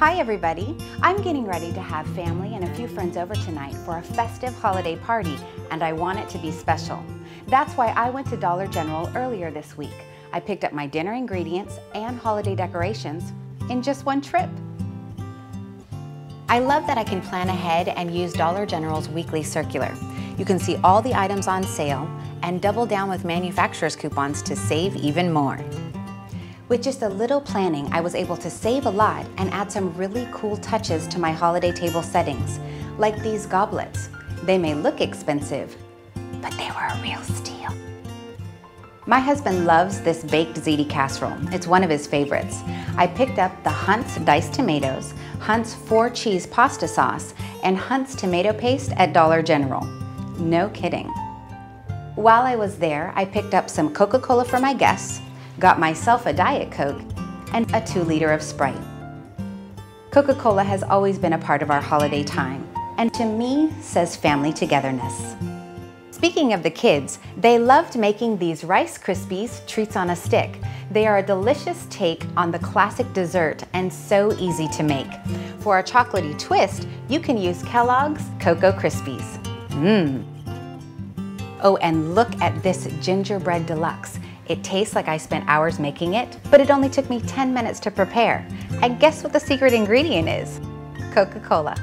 Hi everybody! I'm getting ready to have family and a few friends over tonight for a festive holiday party and I want it to be special. That's why I went to Dollar General earlier this week. I picked up my dinner ingredients and holiday decorations in just one trip. I love that I can plan ahead and use Dollar General's weekly circular. You can see all the items on sale and double down with manufacturer's coupons to save even more. With just a little planning, I was able to save a lot and add some really cool touches to my holiday table settings, like these goblets. They may look expensive, but they were a real steal. My husband loves this baked ziti casserole. It's one of his favorites. I picked up the Hunt's diced tomatoes, Hunt's four cheese pasta sauce, and Hunt's tomato paste at Dollar General. No kidding. While I was there, I picked up some Coca-Cola for my guests, got myself a Diet Coke, and a two liter of Sprite. Coca-Cola has always been a part of our holiday time, and to me says family togetherness. Speaking of the kids, they loved making these Rice Krispies treats on a stick. They are a delicious take on the classic dessert and so easy to make. For a chocolatey twist, you can use Kellogg's Cocoa Krispies. Mmm. Oh, and look at this gingerbread deluxe. It tastes like I spent hours making it, but it only took me 10 minutes to prepare. And guess what the secret ingredient is? Coca-Cola.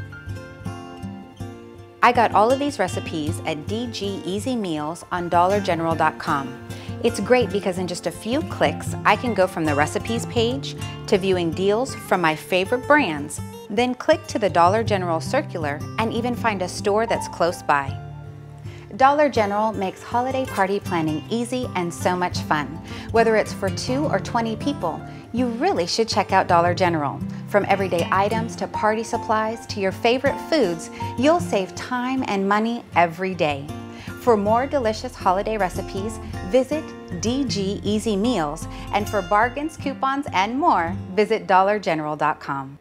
I got all of these recipes at DG Easy Meals on DollarGeneral.com. It's great because in just a few clicks, I can go from the recipes page to viewing deals from my favorite brands, then click to the Dollar General circular and even find a store that's close by. Dollar General makes holiday party planning easy and so much fun. Whether it's for two or 20 people, you really should check out Dollar General. From everyday items to party supplies to your favorite foods, you'll save time and money every day. For more delicious holiday recipes, visit DG Easy Meals, and for bargains, coupons, and more, visit dollargeneral.com.